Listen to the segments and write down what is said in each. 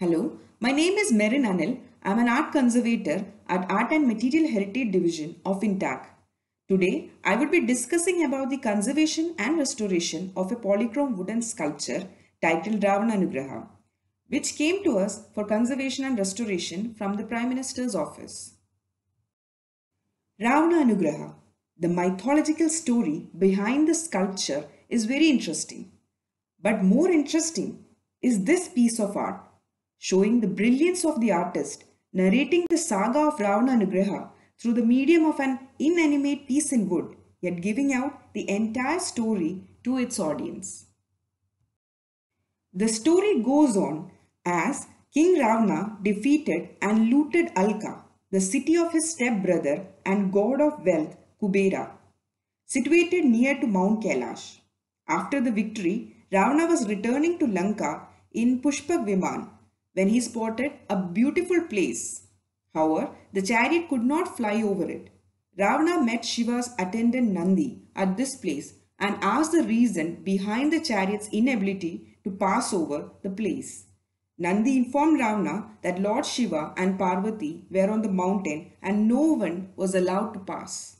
Hello, my name is Merin Anil. I'm an art conservator at Art and Material Heritage Division of INTACH. Today, I would be discussing about the conservation and restoration of a polychrome wooden sculpture titled Ravana Ravananugraha, which came to us for conservation and restoration from the Prime Minister's office. Ravana Ravananugraha, the mythological story behind the sculpture is very interesting. But more interesting is this piece of art showing the brilliance of the artist narrating the saga of Ravana Ravananugraha through the medium of an inanimate piece in wood, yet giving out the entire story to its audience. The story goes on as King Ravana defeated and looted Alka, the city of his stepbrother and god of wealth Kubera, situated near to Mount Kailash. After the victory, Ravana was returning to Lanka in Pushpak Viman when he spotted a beautiful place. However, the chariot could not fly over it. Ravana met Shiva's attendant Nandi at this place and asked the reason behind the chariot's inability to pass over the place. Nandi informed Ravana that Lord Shiva and Parvati were on the mountain and no one was allowed to pass.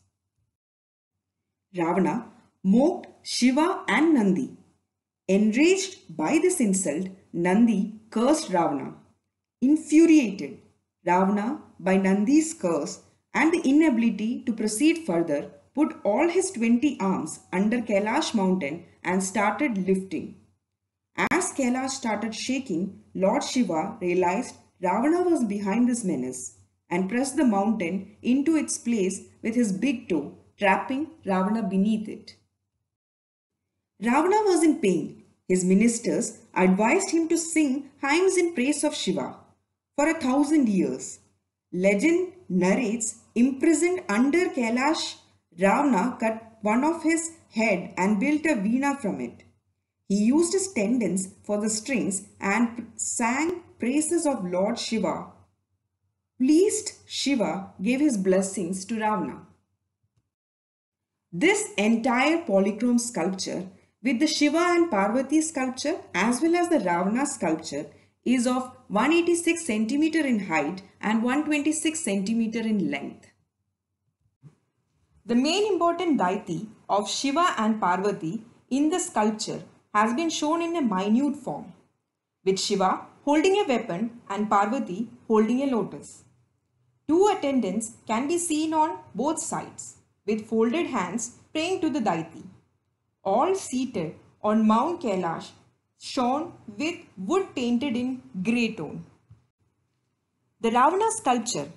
Ravana mocked Shiva and Nandi. Enraged by this insult, Nandi cursed Ravana. Infuriated, Ravana, by Nandi's curse and the inability to proceed further, put all his 20 arms under Kailash mountain and started lifting. As Kailash started shaking, Lord Shiva realized Ravana was behind this menace and pressed the mountain into its place with his big toe, trapping Ravana beneath it. Ravana was in pain. His ministers advised him to sing hymns in praise of Shiva. For a thousand years, legend narrates imprisoned under Kailash, Ravana cut one of his head and built a veena from it. He used his tendons for the strings and sang praises of Lord Shiva. Pleased Shiva gave his blessings to Ravana. This entire polychrome sculpture with the Shiva and Parvati sculpture as well as the Ravana sculpture is of 186 centimeter in height and 126 centimeter in length. The main important deity of Shiva and Parvati in the sculpture has been shown in a minute form, with Shiva holding a weapon and Parvati holding a lotus. Two attendants can be seen on both sides with folded hands praying to the deity, all seated on Mount Kailash shown with wood painted in grey tone. The Ravana sculpture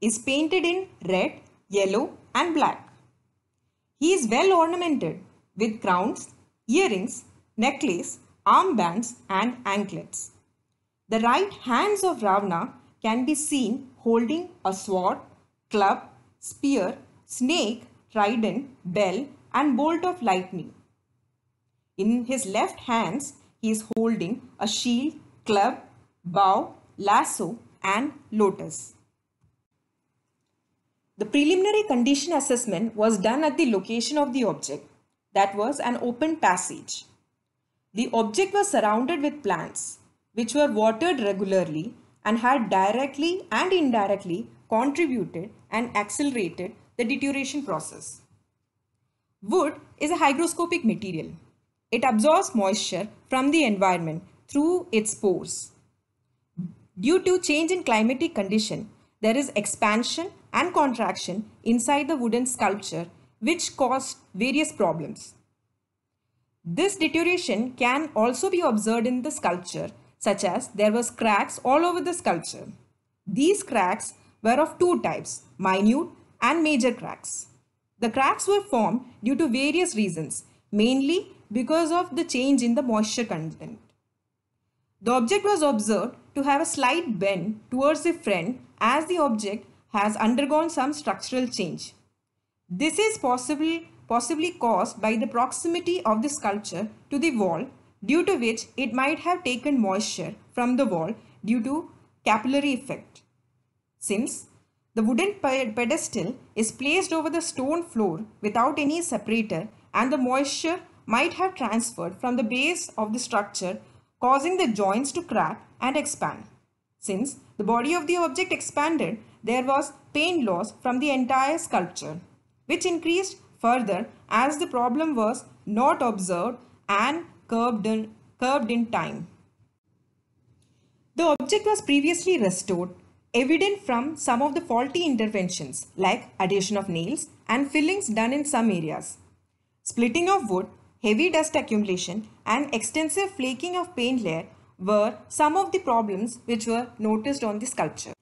is painted in red, yellow and black. He is well ornamented with crowns, earrings, necklace, armbands and anklets. The right hands of Ravana can be seen holding a sword, club, spear, snake, trident, bell and bolt of lightning. In his left hands, he is holding a shield, club, bow, lasso and lotus. The preliminary condition assessment was done at the location of the object, that was an open passage. The object was surrounded with plants, which were watered regularly and had directly and indirectly contributed and accelerated the deterioration process. Wood is a hygroscopic material. It absorbs moisture from the environment through its pores. Due to change in climatic condition, there is expansion and contraction inside the wooden sculpture which cause various problems. This deterioration can also be observed in the sculpture such as there was cracks all over the sculpture. These cracks were of two types, minute and major cracks. The cracks were formed due to various reasons, mainly because of the change in the moisture content. The object was observed to have a slight bend towards the front as the object has undergone some structural change. This is possibly, possibly caused by the proximity of the sculpture to the wall due to which it might have taken moisture from the wall due to capillary effect. Since the wooden pedestal is placed over the stone floor without any separator and the moisture might have transferred from the base of the structure causing the joints to crack and expand. Since the body of the object expanded, there was paint loss from the entire sculpture, which increased further as the problem was not observed and curbed in, curbed in time. The object was previously restored, evident from some of the faulty interventions like addition of nails and fillings done in some areas. Splitting of wood, heavy dust accumulation and extensive flaking of paint layer were some of the problems which were noticed on the sculpture.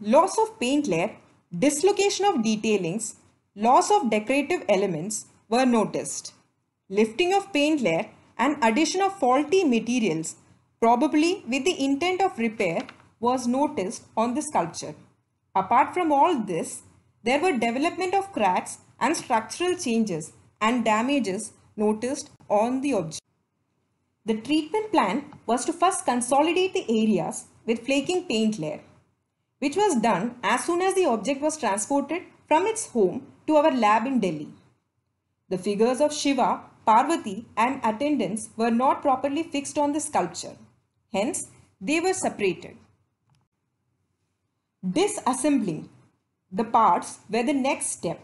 Loss of paint layer, dislocation of detailings, loss of decorative elements were noticed. Lifting of paint layer and addition of faulty materials, probably with the intent of repair, was noticed on the sculpture. Apart from all this, there were development of cracks and structural changes and damages noticed on the object. The treatment plan was to first consolidate the areas with flaking paint layer, which was done as soon as the object was transported from its home to our lab in Delhi. The figures of Shiva, Parvati and attendants were not properly fixed on the sculpture. Hence, they were separated. Disassembling the parts were the next step.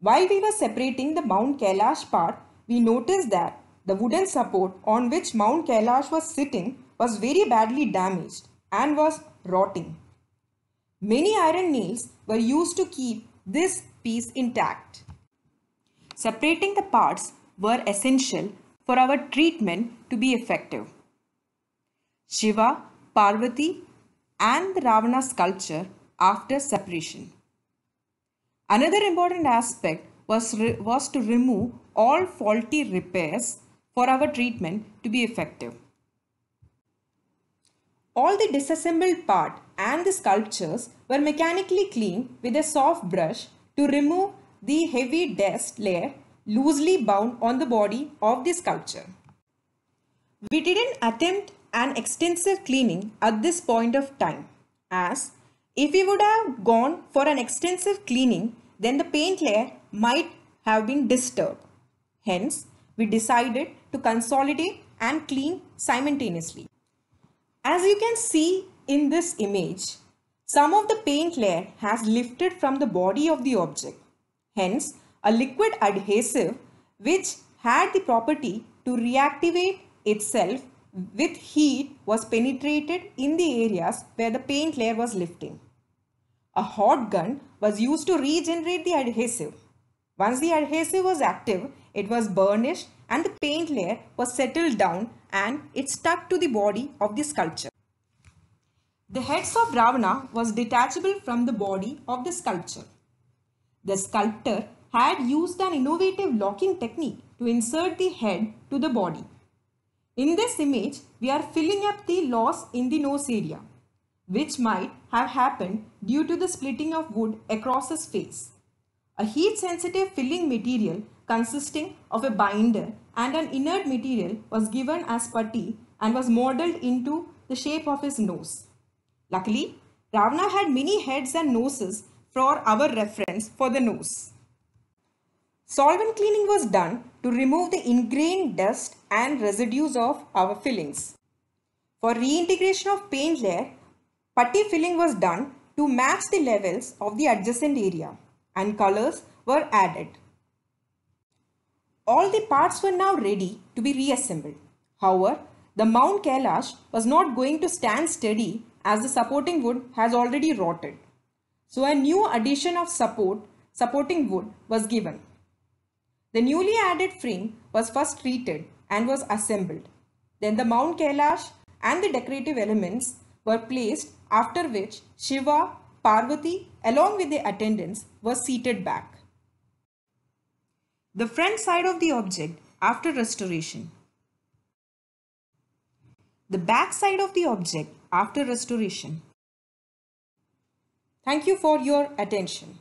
While we were separating the Mount Kailash part, we noticed that the wooden support on which Mount Kailash was sitting was very badly damaged and was rotting. Many iron nails were used to keep this piece intact. Separating the parts were essential for our treatment to be effective. Shiva, Parvati and the Ravana sculpture after separation. Another important aspect was, was to remove all faulty repairs for our treatment to be effective. All the disassembled part and the sculptures were mechanically cleaned with a soft brush to remove the heavy dust layer loosely bound on the body of the sculpture. We didn't attempt an extensive cleaning at this point of time as if we would have gone for an extensive cleaning then the paint layer might have been disturbed. Hence, we decided to consolidate and clean simultaneously. As you can see in this image, some of the paint layer has lifted from the body of the object. Hence, a liquid adhesive which had the property to reactivate itself with heat was penetrated in the areas where the paint layer was lifting. A hot gun was used to regenerate the adhesive. Once the adhesive was active, it was burnished and the paint layer was settled down and it stuck to the body of the sculpture. The heads of Ravana was detachable from the body of the sculpture. The sculptor had used an innovative locking technique to insert the head to the body. In this image, we are filling up the loss in the nose area, which might have happened due to the splitting of wood across his face. A heat sensitive filling material consisting of a binder and an inert material was given as putty and was modeled into the shape of his nose. Luckily, Ravana had many heads and noses for our reference for the nose. Solvent cleaning was done to remove the ingrained dust and residues of our fillings. For reintegration of paint layer, putty filling was done to match the levels of the adjacent area and colors were added. All the parts were now ready to be reassembled. However, the Mount Kailash was not going to stand steady as the supporting wood has already rotted. So a new addition of support, supporting wood was given. The newly added frame was first treated and was assembled. Then the Mount Kailash and the decorative elements were placed after which Shiva, Parvati along with the attendants were seated back. The front side of the object after restoration. The back side of the object after restoration. Thank you for your attention.